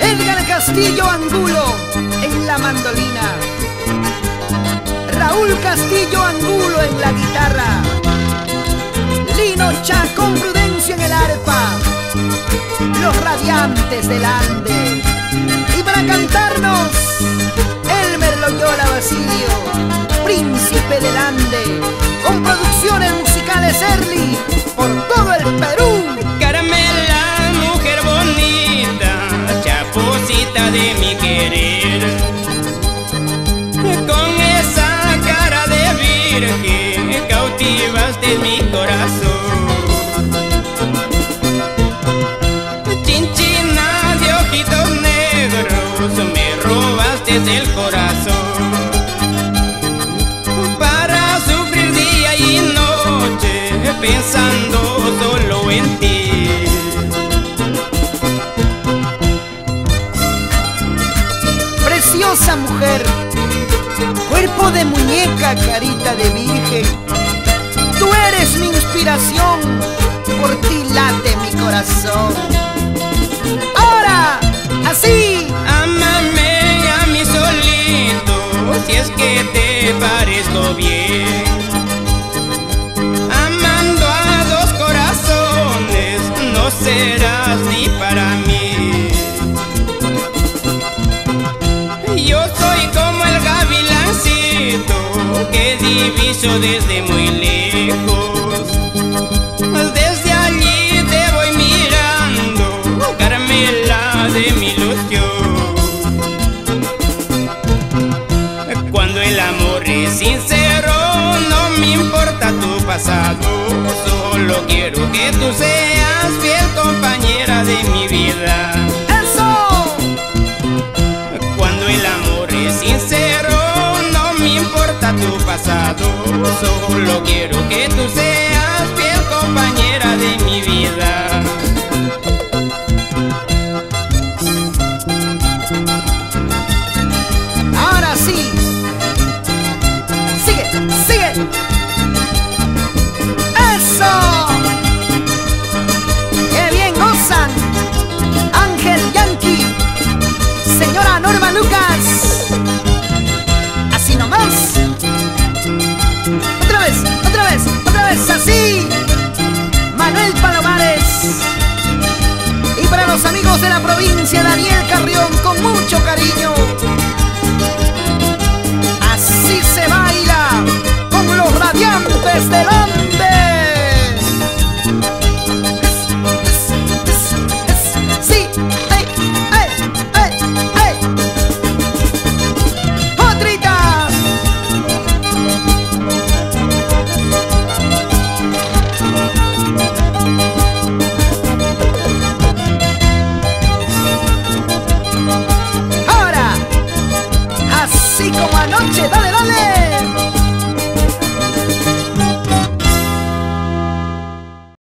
Edgar Castillo Angulo en la mandolina. Raúl Castillo Angulo en la guitarra. Lino Chacón Prudencio en el arpa. Los radiantes del Ande. De mi querer. Con esa cara de virgen, cautivaste mi corazón. Chinchina de ojitos negros, me robaste el corazón. Para sufrir día y noche, pensando solo en ti. Preciosa mujer, cuerpo de muñeca, carita de virgen. Tú eres mi inspiración, por ti late mi corazón. Diviso desde muy lejos. Desde allí te voy mirando, Carmela de mi ilusión. Cuando el amor es sincero, no me importa tu pasado. Solo quiero que tú seas Solo quiero que tú seas de la provincia, Daniel Carrión, con mucho cariño. dale, dale.